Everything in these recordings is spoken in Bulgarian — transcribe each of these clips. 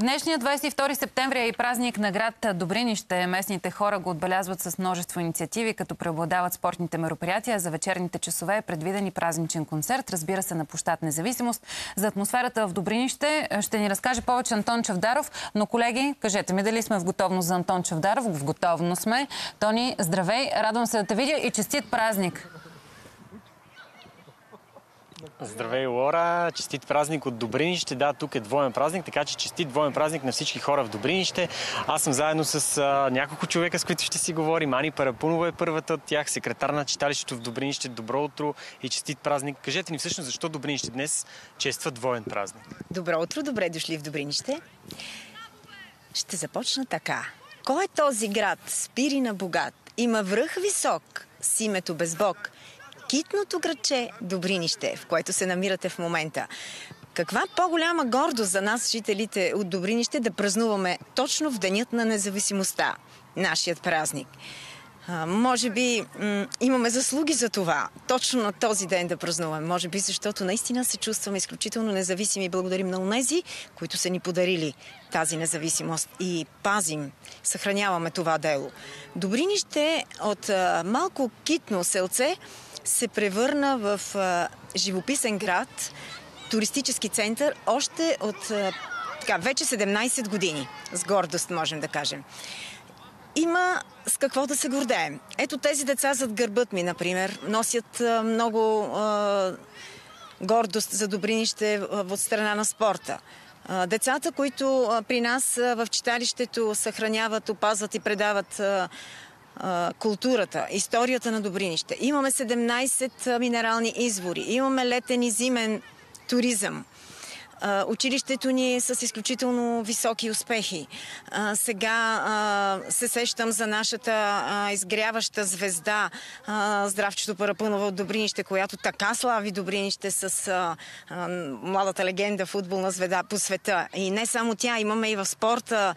Днешният 22 септември е и празник на град Добринище. Местните хора го отбелязват с множество инициативи, като преобладават спортните мероприятия. За вечерните часове е предвиден и празничен концерт, разбира се, на площад Независимост. За атмосферата в Добринище ще ни разкаже повече Антон Чавдаров. Но, колеги, кажете ми дали сме в готовност за Антон Чавдаров. В готовност сме. Тони, здравей! Радвам се да те видя и честит празник! Здравей, Лора! Честит празник от Добринище. Да, тук е двоен празник, така че честит двоен празник на всички хора в Добринище. Аз съм заедно с а, няколко човека, с които ще си говорим. Ани Парапунова е първата от тях, секретар на читалището в Добринище. Добро утро и честит празник. Кажете ни всъщност защо Добринище днес чества двоен празник. Добро утро, добре дошли в Добринище. Ще започна така. Кой е този град? Спири на богат. Има връх висок, с името Безбог китното градче Добринище, в което се намирате в момента. Каква по-голяма гордост за нас, жителите от Добринище, да празнуваме точно в Денят на независимостта, нашият празник. А, може би м- имаме заслуги за това, точно на този ден да празнуваме. Може би защото наистина се чувстваме изключително независими и благодарим на унези, които са ни подарили тази независимост и пазим, съхраняваме това дело. Добринище от а, малко китно селце се превърна в живописен град, туристически център, още от така, вече 17 години. С гордост можем да кажем. Има с какво да се гордеем. Ето тези деца зад гърбът ми, например, носят много гордост за Добринище от страна на спорта. Децата, които при нас в читалището съхраняват, опазват и предават културата, историята на Добринище. Имаме 17 минерални извори, имаме летен и зимен туризъм. Училището ни е с изключително високи успехи. Сега се сещам за нашата изгряваща звезда Здравчето Парапънова от Добринище, която така слави Добринище с младата легенда футболна звезда по света. И не само тя, имаме и в спорта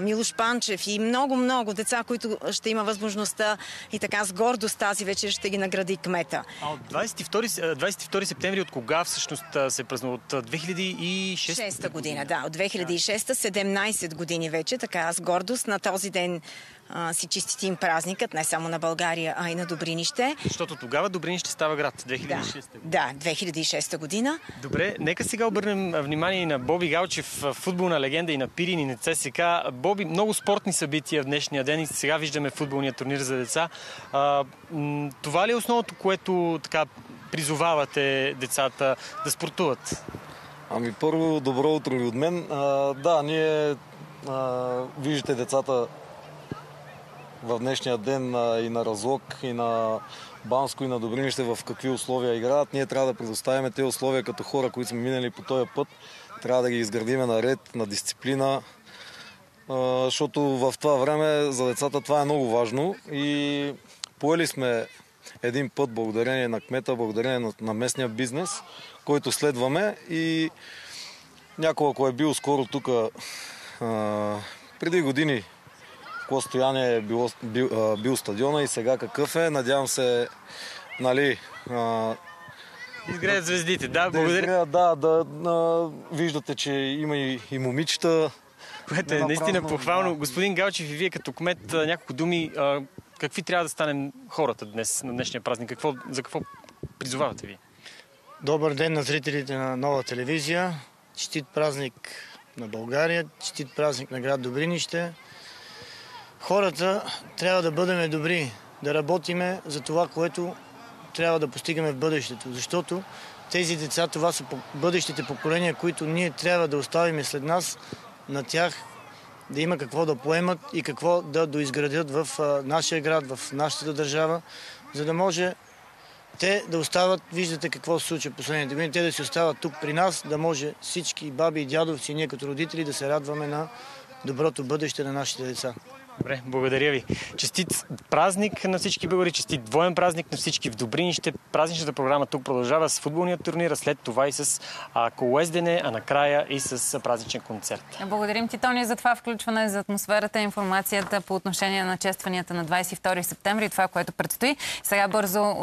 Милош Панчев и много-много деца, които ще има възможността и така с гордост тази вечер ще ги награди кмета. А от 22, 22 септември от кога всъщност се празнува? От 2000 2006 година. Да, от 2006 17 години вече, така с гордост на този ден а, си чиститим празникът, не само на България, а и на Добринище. Защото тогава Добринище става град, 2006 да, да, 2006 година. Добре, нека сега обърнем внимание на Боби Галчев, футболна легенда и на Пирин и на ЦСК. Боби, много спортни събития в днешния ден и сега виждаме футболния турнир за деца. А, това ли е основното, което така призовавате децата да спортуват? Ами първо, добро утро и от мен. А, да, ние а, виждате децата в днешния ден а, и на Разлог, и на Банско, и на Добринище в какви условия играят. Ние трябва да предоставяме тези условия като хора, които сме минали по този път. Трябва да ги изградиме на ред, на дисциплина, а, защото в това време за децата това е много важно и поели сме един път благодарение на кмета, благодарение на, на местния бизнес, който следваме и някой, ако е бил скоро тук преди години какво стояние е било, бил, бил стадиона и сега какъв е. Надявам се, нали, Изгреят звездите, да, благодаря. Да, да, да, виждате, че има и, и момичета. Което е наистина похвално. Да. Господин Галчев и вие като кмет, няколко думи, какви трябва да станем хората днес, на днешния празник? Какво, за какво призовавате ви? Добър ден на зрителите на нова телевизия. Честит празник на България, честит празник на град Добринище. Хората трябва да бъдем добри, да работиме за това, което трябва да постигаме в бъдещето. Защото тези деца, това са бъдещите поколения, които ние трябва да оставим след нас на тях да има какво да поемат и какво да доизградят в нашия град, в нашата държава, за да може те да остават, виждате какво се случва последните години, те да си остават тук при нас, да може всички баби и дядовци, ние като родители да се радваме на доброто бъдеще на нашите деца. Добре, благодаря ви. Честит празник на всички българи, честит двоен празник на всички в Добринище. Празничната програма тук продължава с футболния турнир, а след това и с колездене, а накрая и с празничен концерт. Благодарим ти, Тони, за това включване, за атмосферата и информацията по отношение на честванията на 22 септември и това, което предстои. Сега бързо